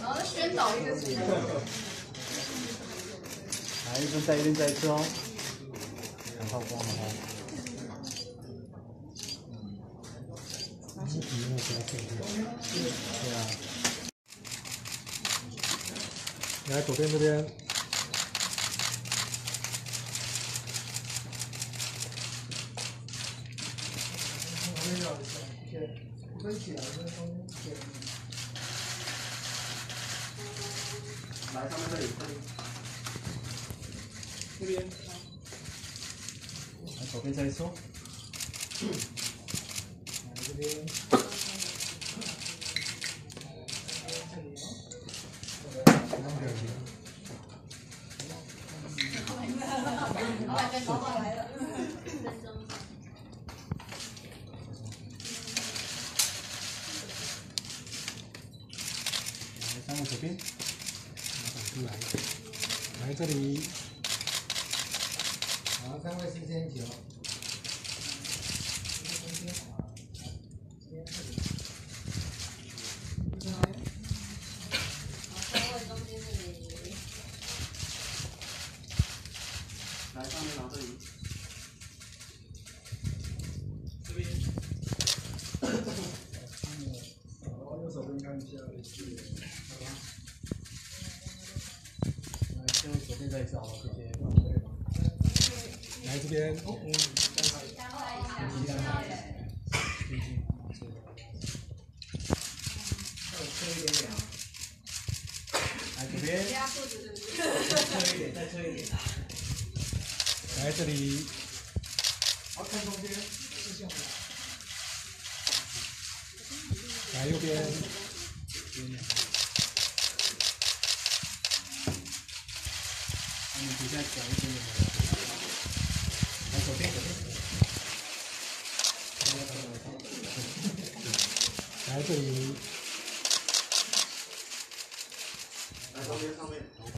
然后宣导一个什么？来，一分再一分再一次哦。很好光哦。对啊。来左边这边。来，上面这里，这里。这边。来，左边再说。来这边。老板老板来了。来，三个左边。出来，来这里。好，三位先先请。来，上面拿这里。最后左边再找，谢谢。来这边。侧一点点啊。来左边。侧一点，再侧一点。来这里。好，看中间。来右边。你底下讲一点点。来这边，左边。来这里。来上面，上面。